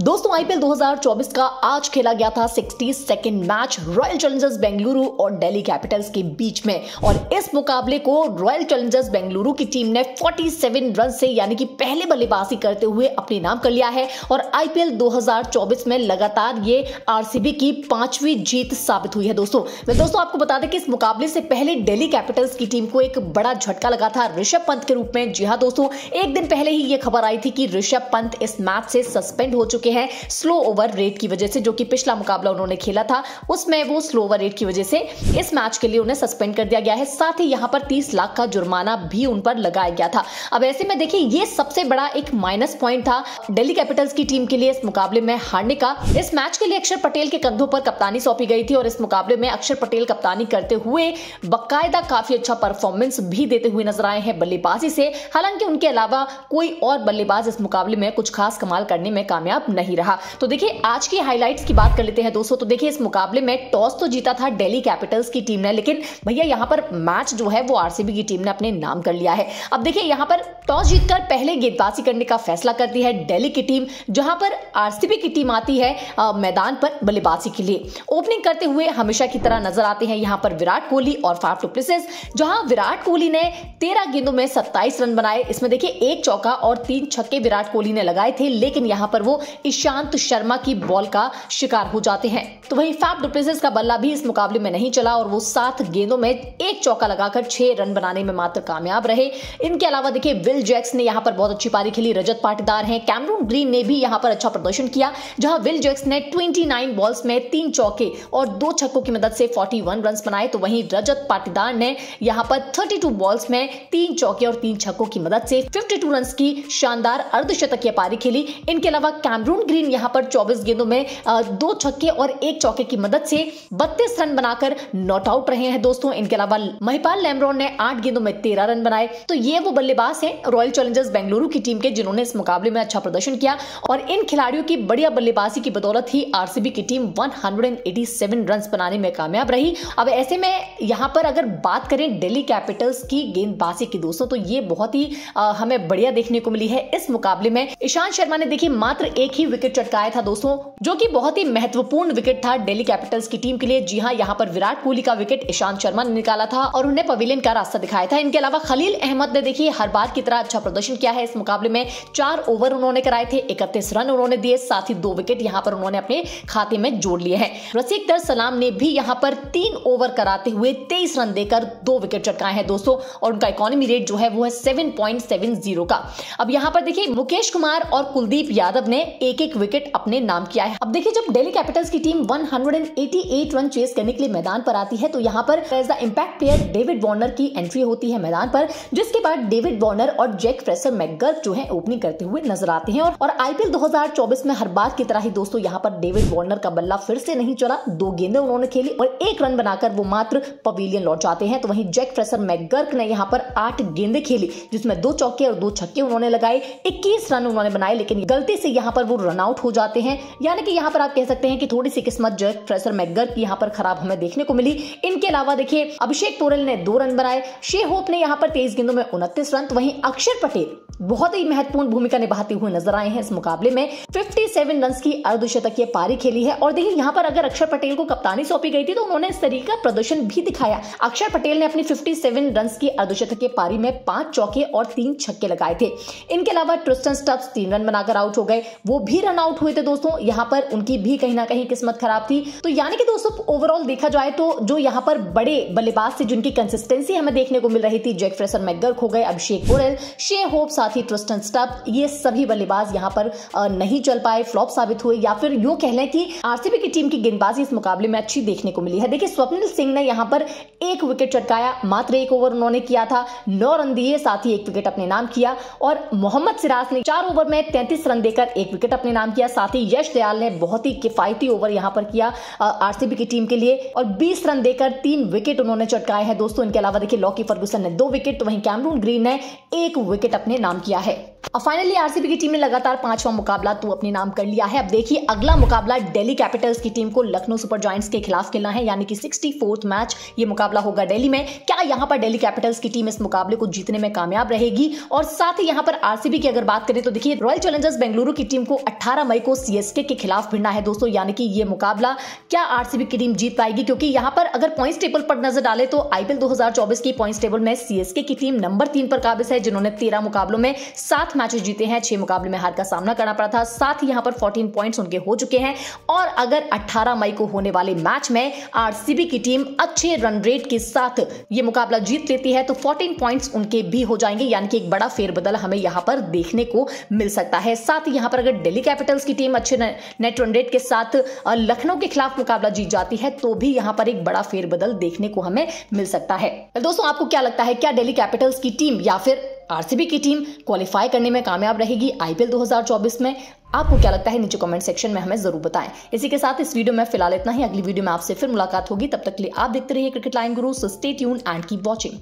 दोस्तों आईपीएल 2024 का आज खेला गया था sixty second match Royal Challengers Bengaluru और दिल्ली कैपिटल्स के बीच में। और इस मुकाबले को रॉयल चैलेंजर्स बेंगलुरु की टीम ने 47 रन से, यानी कि पहले बल्लेबाजी करते हुए अपने नाम कर लिया है। और आईपीएल 2024 में लगातार ये आरसीबी की पांचवी जीत साबित हुई है दोस्तों। मैं दोस्तों, आपको बता दें कि इस मुकाबले से पहले दिल्ली कैपिटल्स की टीम को एक बड़ा झटका लगा था ऋषभ पंत के रूप में। जी हाँ दोस्तों, एक दिन पहले ही ये खबर आई थी कि ऋषभ पंत इस मैच से सस्पेंड हो चुके चुके हैं स्लो ओवर रेट की वजह से, जो कि पिछला मुकाबला उन्होंने खेला था, उसमें वो स्लो ओवर रेट की वजह से इस मैच के लिए उन्हें सस्पेंड कर दिया गया है। साथ ही यहाँ पर तीस लाख का जुर्माना भी उन पर लगाया गया था। अब ऐसे में देखिए, ये सबसे बड़ा एक माइनस पॉइंट था दिल्ली कैपिटल्स की टीम के लिए इस मुकाबले में हारने का। इस मैच के लिए अक्षर पटेल के कंधों पर कप्तानी सौंपी गई थी और इस मुकाबले में अक्षर पटेल कप्तानी करते हुए बकायदा काफ़ी अच्छा परफॉर्मेंस भी देते हुए नज़र आए हैं बल्लेबाजी से। हालाँकि उनके अलावा कोई और बल्लेबाज इस मुकाबले में कुछ खास कमाल करने में कामयाब नहीं रहा। तो देखिए आज की हाईलाइट्स की बात कर लेते हैं दोस्तों। तो देखिए इस मुकाबले में टॉस तो जीता था दिल्ली कैपिटल्स की टीम ने लेकिन भैया यहाँ पर मैच जो है वो आरसीबी की टीम ने अपने नाम कर लिया है। अब देखिए यहाँ पर टॉस जीतकर पहले गेंदबाजी करने का फैसला करती है दिल्ली की टीम जहाँ पर आरसीबी की टीम आती है आ, मैदान पर बल्लेबाजी के लिए। ओपनिंग करते हुए हमेशा की तरह नज़र आते हैं यहाँ पर विराट कोहली और फाफ टुप्लिसिस जहाँ विराट कोहली ने तेरह गेंदों में सत्ताईस रन बनाए। इसमें देखिए एक चौका और तीन छक्के विराट कोहली ने लगाए थे लेकिन यहाँ पर वो ईशांत शर्मा की बॉल का शिकार हो जाते हैं। तो वही फैफ डुप्लेसिस का बल्ला भी इस मुकाबले में नहीं चला और वो सात गेंदों में एक चौका लगाकर छह रन बनाने में मात्र कामयाब रहे। इनके अलावा देखिए विल जैक्स ने यहाँ पर बहुत अच्छी पारी खेली, रजत पाटीदार हैं। कैमरून ग्रीन ने भी यहाँ पर अच्छा प्रदर्शन किया, जहाँ विल जैक्स ने 29 बॉल्स में तीन चौके और दो छक्कों की मदद से 41 रन बनाए। तो वहीं रजत पाटीदार ने यहाँ पर 32 बॉल्स में तीन चौके और तीन छक्कों की मदद से 52 रन की शानदार अर्धशतकीय पारी खेली। इनके अलावा कैमरून ग्रीन यहाँ पर 24 गेंदों में दो छक्के और एक चौके की मदद से 32 रन बनाकर नॉट आउट रहे हैं दोस्तों। इनके अलावा महिपाल लैमरोन ने आठ गेंदों में तेरह रन बनाए। तो ये वो बल्लेबाज हैं रॉयल चैलेंजर्स बेंगलुरु की टीम के जिन्होंने इस मुकाबले में अच्छा प्रदर्शन किया। और इन खिलाड़ियों की बढ़िया बल्लेबाजी की बदौलत ही आरसीबी की टीम 187 रन बनाने में कामयाब रही। अब ऐसे में यहाँ पर अगर बात करें दिल्ली कैपिटल्स की गेंदबाजी की दोस्तों तो ये बहुत ही आ, हमें बढ़िया देखने को मिली है। इस मुकाबले में ईशांत शर्मा ने देखिए मात्र एक ही विकेट चटकाया था दोस्तों, जो कि बहुत ही महत्वपूर्ण विकेट था दिल्ली कैपिटल्स की टीम के लिए। जी हाँ यहाँ पर विराट कोहली का विकेट ईशांत शर्मा ने निकाला था और उन्हें पवेलियन का रास्ता दिखाया था। इनके अलावा खलील अहमद ने देखिए, हर बार की तरह अच्छा प्रदर्शन किया है। इस मुकाबले में चार ओवर उन्होंने कराए थे, इकतीस रन उन्होंने दिए, साथ ही दो विकेट यहाँ पर उन्होंने अपने खाते में जोड़ लिए हैं। रसिक दर सलाम ने भी यहाँ पर तीन ओवर कराते हुए तेईस रन देकर दो विकेट चटकाए हैं दोस्तों, और उनका इकोनॉमी रेट जो है वो है सेवन का। अब यहाँ पर देखिए, मुकेश कुमार और कुलदीप यादव ने एक एक विकेट अपने नाम किया है। अब देखिए जब दिल्ली कैपिटल्स की टीम 188 रन चेस करने के लिए मैदान पर आती है तो यहाँ पर as the impact player David Warner की एंट्री होती है मैदान पर जिसके बाद डेविड वार्नर और जैक फ्रेसर मैकगर्क जो है ओपनिंग करते हुए नज़र आते हैं। और, आईपीएल 2024 में हर बार की तरह ही दोस्तों यहाँ पर डेविड वार्नर का बल्ला फिर से नहीं चला। दो गेंदे उन्होंने खेली और एक रन बनाकर वो मात्र पवेलियन लौट जाते हैं। तो वहीं जैक फ्रेसर मैकगर्क ने यहाँ पर आठ गेंदे खेली जिसमें दो चौके और दो छक्के उन्होंने लगाए। इक्कीस रन उन्होंने बनाए लेकिन गलती से यहाँ पर वो रन आउट हो जाते हैं। यानी कि यहाँ पर आप कह सकते हैं कि थोड़ी सी किस्मत जो फ्रेसर मैगर की यहाँ पर खराब हमें देखने को मिली। इनके अलावा देखिए, अभिषेक पोरल ने दो रन बनाए। शे होप ने यहाँ पर तेईस गेंदों में उनतीस रन। तो वहीं अक्षर पटेल बहुत ही महत्वपूर्ण भूमिका निभाते हुए नज़र आए हैं इस मुकाबले में। 57 रन की अर्धशतकीय पारी खेली है। और देखिए, यहाँ पर अगर अक्षर पटेल को कप्तानी सौंपी गई थी तो उन्होंने इस तरीके का प्रदर्शन भी दिखाया। अक्षर पटेल ने अपनी 57 रन की अर्धशतकीय पारी में पाँच चौके और तीन छक्के लगाए थे। इनके अलावा ट्रिस्टन स्टब्स तीन रन बनाकर आउट हो गए। वो भी रन आउट हुए थे दोस्तों। यहाँ पर उनकी भी कहीं ना कहीं किस्मत खराब थी। तो यानी कि दोस्तों ओवरऑल देखा जाए तो जो यहाँ पर बड़े बल्लेबाज थे, जिनकी कंसिस्टेंसी हमें देखने को मिल रही थी जैक फ्रेसर मैकगर्क हो गए अभिषेक गोरेल शे होप साथ ही ट्रिस्टन स्टब ये सभी बल्लेबाज यहाँ पर नहीं चल पाए फ्लॉप साबित हुए। या फिर यूँ कह लें कि आरसीबी की टीम की गेंदबाजी इस मुकाबले में अच्छी देखने को मिली है। देखिए, स्वप्निल सिंह ने यहाँ पर एक विकेट चटकाया, मात्र एक ओवर उन्होंने किया था। नौ रन दिए, साथ ही एक विकेट अपने नाम किया। और मोहम्मद सिराज ने चार ओवर में तैंतीस रन देकर एक विकेट अपने नाम किया। साथ ही यश दयाल ने बहुत ही किफायती ओवर यहाँ पर किया आरसीबी की टीम के लिए। और 20 रन देकर तीन विकेट उन्होंने चटकाए हैं। दोस्तों, इनके अलावा देखिए लॉकी फर्गूसन ने दो विकेट तो वहीं कैमरून ग्रीन ने एक विकेट अपने नाम किया है। अब फाइनली आरसीबी की टीम ने लगातार पांचवा मुकाबला तो अपने नाम कर लिया है। अब देखिए, अगला मुकाबला दिल्ली कैपिटल्स की टीम को लखनऊ सुपर जॉइंट्स के खिलाफ खेलना है, यानी कि सिक्सटी मैच ये मुकाबला होगा दिल्ली में। क्या यहाँ पर दिल्ली कैपिटल्स की टीम इस मुकाबले को जीतने में कामयाब रहेगी? और साथ ही यहाँ पर आरसीबी की अगर बात करें तो देखिए रॉयल चैलेंजर्स बेंगलुरु की टीम को अट्ठारह मई को सीएसके के खिलाफ भिड़ना है दोस्तों, यानी कि ये मुकाबला क्या आरसीबी की टीम जीत पाएगी? क्योंकि यहाँ पर अगर पॉइंट्स टेबल पर नज़र डाले तो आईपीएल 2024 की पॉइंट्स टेबल में सीएसके की टीम नंबर तीन पर काबिज है, जिन्होंने तेरह मुकाबलों में सात मैचेस जीते हैं, छह मुकाबले में हार का सामना करना पड़ा था। साथ ही यहाँ पर 14 पॉइंट्स उनके हो चुके हैं। और अगर 18 मई को होने वाले मैच में आरसीबी की टीम अच्छे रन रेट के साथ ये मुकाबला जीत लेती है तो 14 पॉइंट्स उनके भी हो जाएँगे। यानी कि एक बड़ा फेरबदल हमें यहाँ पर देखने को मिल सकता है। साथ ही यहाँ पर अगर दिल्ली कैपिटल्स की टीम अच्छे नेट रन रेट के साथ लखनऊ के खिलाफ मुकाबला जीत जाती है तो भी यहाँ पर एक बड़ा फेरबदल देखने को हमें मिल सकता है। दोस्तों, आपको क्या लगता है, क्या दिल्ली कैपिटल्स की टीम या फिर आरसीबी की टीम क्वालिफाई करने में कामयाब रहेगी आईपीएल 2024 में। आपको क्या लगता है? नीचे कमेंट सेक्शन में हमें ज़रूर बताएँ। इसी के साथ इस वीडियो में फ़िलहाल इतना ही। अगली वीडियो में आपसे फिर मुलाकात होगी। तब तक के लिए आप देखते रहिए cricket line guru, so stay tune and keep watching